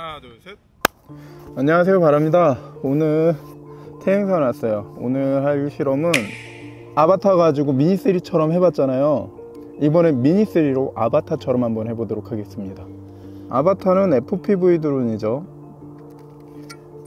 하나 둘셋. 안녕하세요. 바랍니다. 오늘 태행사 왔어요. 오늘 할 실험은 아바타 가지고 미니3처럼 해봤잖아요. 이번엔 미니3로 아바타처럼 한번 해보도록 하겠습니다. 아바타는 FPV 드론이죠.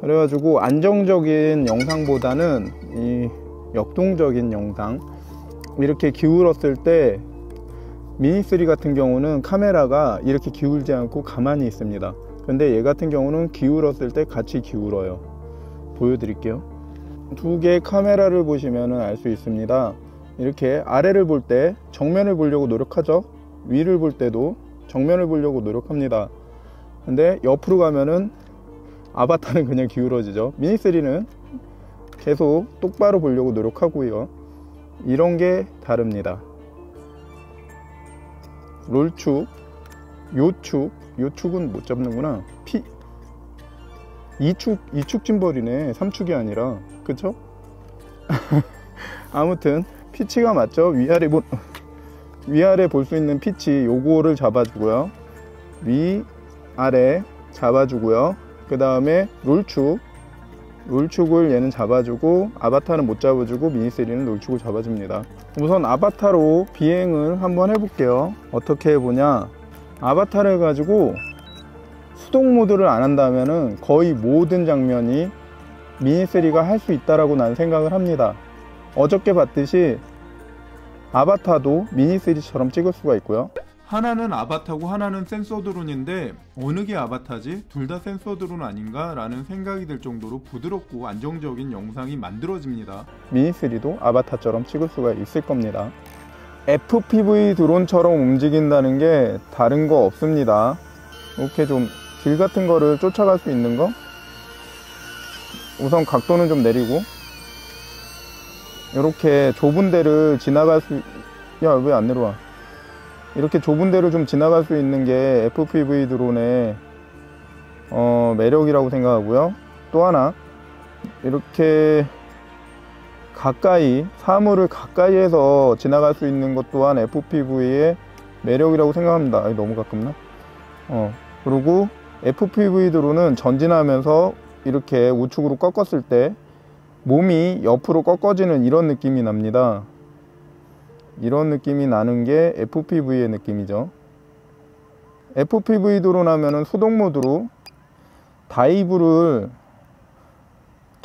그래가지고 안정적인 영상보다는 이 역동적인 영상 이렇게 기울었을 때 미니3 같은 경우는 카메라가 이렇게 기울지 않고 가만히 있습니다 근데 얘 같은 경우는 기울었을 때 같이 기울어요. 보여드릴게요. 두 개의 카메라를 보시면 알 수 있습니다. 이렇게 아래를 볼 때 정면을 보려고 노력하죠. 위를 볼 때도 정면을 보려고 노력합니다. 근데 옆으로 가면은 아바타는 그냥 기울어지죠. 미니3는 계속 똑바로 보려고 노력하고요. 이런 게 다릅니다. 롤축 요축 요 축은 못 잡는구나. 피. 2축 2축 짐벌이네. 3축이 아니라. 그쵸? 아무튼 피치가 맞죠? 위아래 보, 위아래 볼 수 있는 피치 요거를 잡아주고요. 위 아래 잡아주고요. 그 다음에 롤축. 롤축을 얘는 잡아주고 아바타는 못 잡아주고 미니3는 롤축을 잡아줍니다. 우선 아바타로 비행을 한번 해볼게요. 어떻게 해보냐 아바타를 가지고 수동 모드를 안 한다면 거의 모든 장면이 미니3가 할 수 있다라고 난 생각을 합니다 어저께 봤듯이 아바타도 미니3처럼 찍을 수가 있고요 하나는 아바타고 하나는 센서 드론인데 어느 게 아바타지? 둘 다 센서 드론 아닌가? 라는 생각이 들 정도로 부드럽고 안정적인 영상이 만들어집니다 미니3도 아바타처럼 찍을 수가 있을 겁니다 FPV 드론처럼 움직인다는 게 다른 거 없습니다. 이렇게 좀 길 같은 거를 쫓아갈 수 있는 거? 우선 각도는 좀 내리고. 이렇게 좁은 데를 지나갈 수 야 왜 안 내려와? 이렇게 좁은 데를 좀 지나갈 수 있는 게 FPV 드론의 어, 매력이라고 생각하고요. 또 하나. 이렇게 가까이 사물을 가까이에서 지나갈 수 있는 것 또한 FPV의 매력이라고 생각합니다. 아니, 너무 가깝나? 어 그리고 FPV 드론은 전진하면서 이렇게 우측으로 꺾었을 때 몸이 옆으로 꺾어지는 이런 느낌이 납니다. 이런 느낌이 나는 게 FPV의 느낌이죠. FPV 드론 하면은 수동 모드로 dive를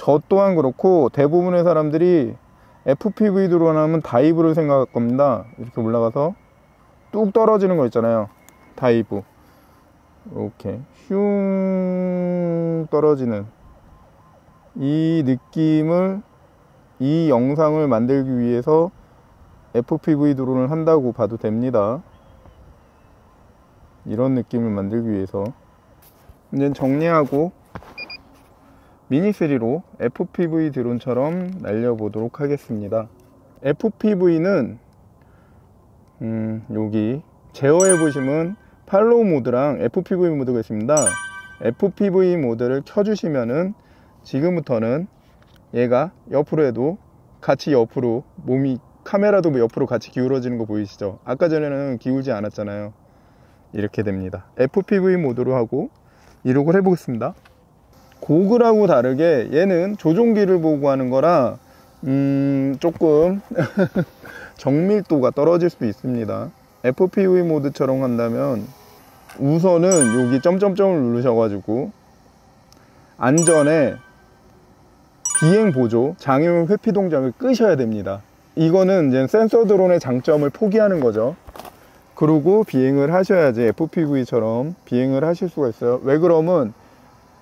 저 또한 그렇고 대부분의 사람들이 FPV 드론 하면 dive를 생각할 겁니다. 이렇게 올라가서 뚝 떨어지는 거 있잖아요. dive. 이렇게 슝 떨어지는 이 느낌을 이 영상을 만들기 위해서 FPV 드론을 한다고 봐도 됩니다. 이런 느낌을 만들기 위해서. 이제 정리하고 미니3로 FPV 드론처럼 날려보도록 하겠습니다. FPV는 음, 여기 제어해 보시면 팔로우 모드랑 FPV 모드가 있습니다. FPV 모드를 켜주시면은 지금부터는 얘가 옆으로 해도 같이 옆으로 몸이 카메라도 옆으로 같이 기울어지는 거 보이시죠? 아까 전에는 기울지 않았잖아요. 이렇게 됩니다. FPV 모드로 하고 이륙을 해 보겠습니다 고글하고 다르게 얘는 조종기를 보고 하는 거라 음 조금 정밀도가 떨어질 수 있습니다. FPV 모드처럼 한다면 우선은 여기 점점점을 누르셔가지고 안전에 비행 보조 장애물 회피 동작을 끄셔야 됩니다. 이거는 이제 센서 드론의 장점을 포기하는 거죠. 그리고 비행을 하셔야지 FPV처럼 비행을 하실 수가 있어요. 왜 그러면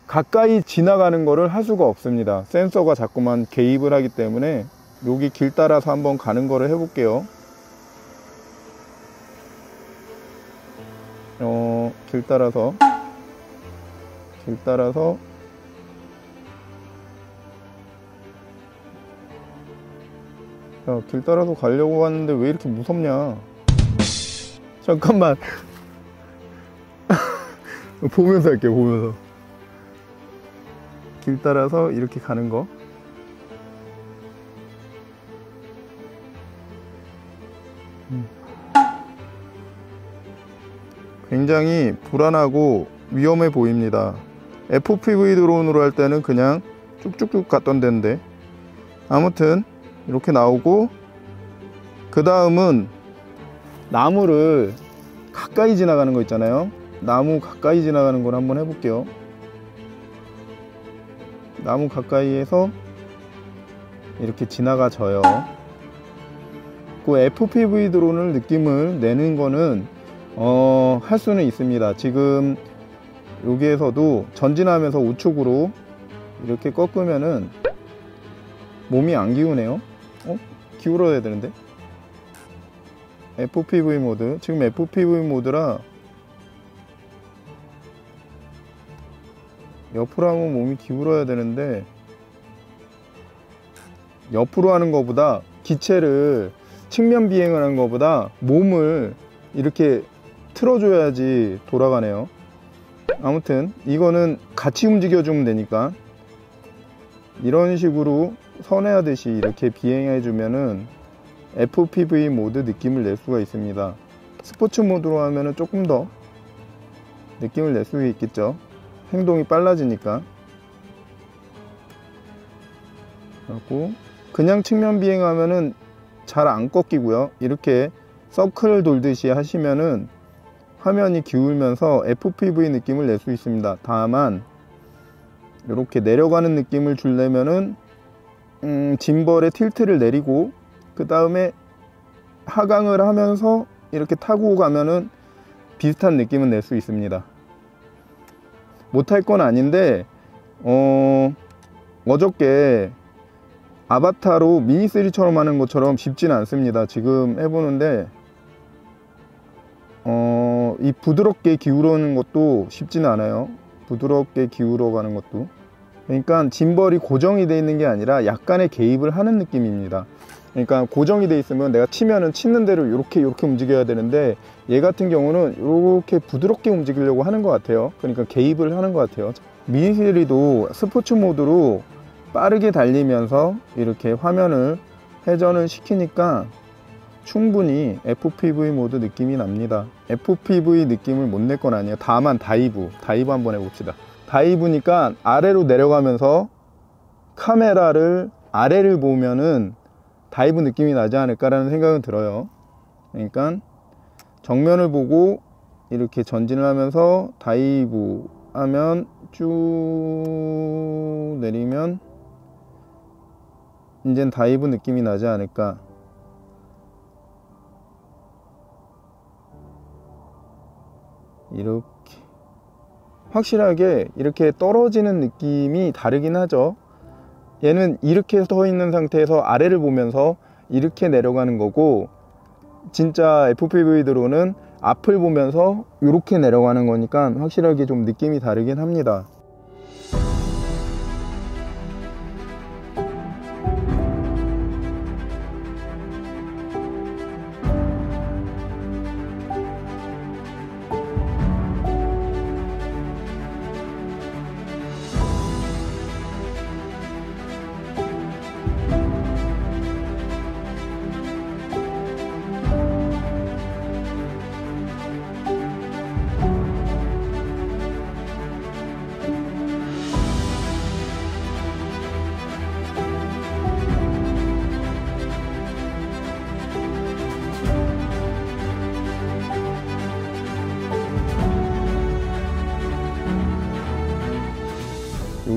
가까이 지나가는 거를 할 수가 없습니다. 센서가 자꾸만 개입을 하기 때문에 여기 길 따라서 한번 가는 거를 해 볼게요. 어, 길 따라서 길 따라서. 야, 길 따라서 가려고 하는데 왜 이렇게 무섭냐? 잠깐만. 보면서 할게요 보면서 길 따라서 이렇게 가는 거. 음. 굉장히 불안하고 위험해 보입니다. FPV 드론으로 할 때는 그냥 쭉쭉쭉 갔던 데인데. 아무튼 이렇게 나오고 그 다음은 나무를 가까이 지나가는 거 있잖아요. 나무 가까이 지나가는 걸 한번 해볼게요 나무 가까이에서 이렇게 지나가져요. 그 FPV 드론을 느낌을 내는 거는 어, 할 수는 있습니다. 지금 여기에서도 전진하면서 우측으로 이렇게 꺾으면은 몸이 안 기우네요. 어? 기울어야 되는데? FPV 모드. 지금 FPV 모드라 옆으로 하면 몸이 기울어야 되는데 옆으로 하는 것보다 기체를 측면 비행을 하는 것보다 몸을 이렇게 틀어줘야지 돌아가네요. 아무튼 이거는 같이 움직여주면 되니까 이런 식으로 선회하듯이 이렇게 비행해 주면은 FPV 모드 느낌을 낼 수가 있습니다. 스포츠 모드로 하면은 조금 더 느낌을 낼 수 있겠죠 행동이 빨라지니까. 그리고 그냥 측면 비행하면은 잘 안 꺾이고요. 이렇게 서클을 돌듯이 하시면은 화면이 기울면서 FPV 느낌을 낼 수 있습니다. 다만 이렇게 내려가는 느낌을 주려면은 음, 짐벌의 틸트를 내리고 그 다음에 하강을 하면서 이렇게 타고 가면은 비슷한 느낌은 낼 수 있습니다 못할 건 아닌데 어 어저께 아바타로 미니3처럼 하는 것처럼 쉽지는 않습니다. 지금 해보는데 어, 이 부드럽게 기울어는 것도 쉽지는 않아요. 부드럽게 기울어 가는 것도. 그러니까 짐벌이 고정이 되어 있는 게 아니라 약간의 개입을 하는 느낌입니다 그러니까 고정이 되어 있으면 내가 치면은 치는 대로 이렇게 이렇게 움직여야 되는데 얘 같은 경우는 이렇게 부드럽게 움직이려고 하는 것 같아요. 그러니까 개입을 하는 것 같아요. 미니3도 스포츠 모드로 빠르게 달리면서 이렇게 화면을 회전을 시키니까 충분히 FPV 모드 느낌이 납니다. FPV 느낌을 못 낼 건 아니에요. 다만 dive dive 한번 해봅시다. dive니까 아래로 내려가면서 카메라를 아래를 보면은 dive 느낌이 나지 않을까라는 생각은 들어요. 그러니까 정면을 보고 이렇게 전진을 하면서 dive 하면 쭉 내리면 이젠 dive 느낌이 나지 않을까. 이렇게. 확실하게 이렇게 떨어지는 느낌이 다르긴 하죠 얘는 이렇게 서 있는 상태에서 아래를 보면서 이렇게 내려가는 거고 진짜 FPV 드론은 앞을 보면서 이렇게 내려가는 거니까 확실하게 좀 느낌이 다르긴 합니다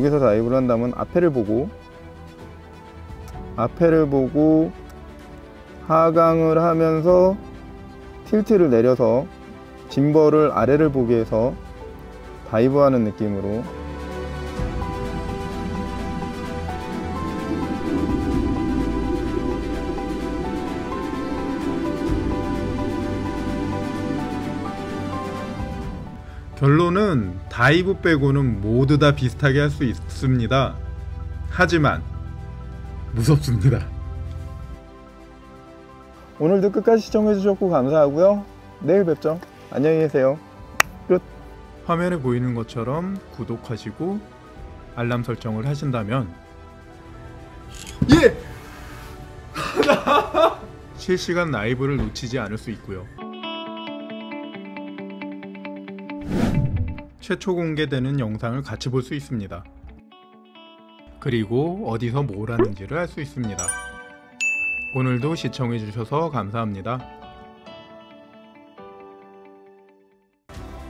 여기서 다이브를 한다면 앞에를 보고 앞에를 보고 하강을 하면서 틸트를 내려서 짐벌을 아래를 보게 해서 다이브하는 느낌으로 결론은 dive 빼고는 모두 다 비슷하게 할 수 있습니다. 하지만 무섭습니다. 오늘도 끝까지 시청해 주셨고 감사하고요 내일 뵙죠 안녕히 계세요 화면에 보이는 것처럼 구독하시고 알람 설정을 하신다면 예! 실시간 라이브를 놓치지 않을 수 있고요. 최초 공개되는 영상을 같이 볼 수 있습니다. 그리고 어디서 뭘 하는지를 알 수 있습니다. 오늘도 시청해주셔서 감사합니다.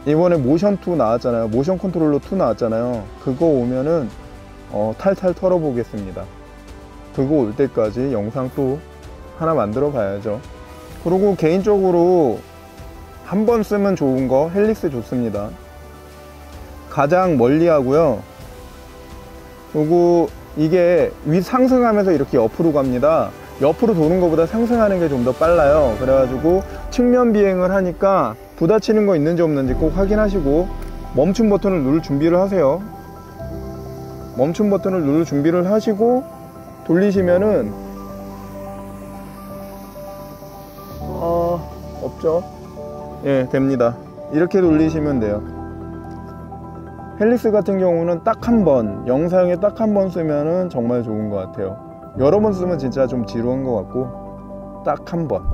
이번에 모션 2 나왔잖아요. 모션 컨트롤러 2 나왔잖아요. 그거 오면은 어, 탈탈 털어보겠습니다. 그거 올 때까지 영상 또 하나 만들어 봐야죠. 그리고 개인적으로 한 번 쓰면 좋은 거 헬릭스 좋습니다. 가장 멀리 하고요. 그리고 이게 위 상승하면서 이렇게 옆으로 갑니다. 옆으로 도는 것보다 상승하는 게 좀 더 빨라요. 그래가지고 측면 비행을 하니까 부딪히는 거 있는지 없는지 꼭 확인하시고 멈춤 버튼을 누를 준비를 하세요. 멈춤 버튼을 누를 준비를 하시고 돌리시면은 어 없죠? 예 됩니다. 이렇게 돌리시면 돼요. 헬릭스 같은 경우는 딱 한 번, 영상에 딱 한 번 쓰면은 정말 좋은 것 같아요. 여러 번 쓰면 진짜 좀 지루한 것 같고, 딱 한 번.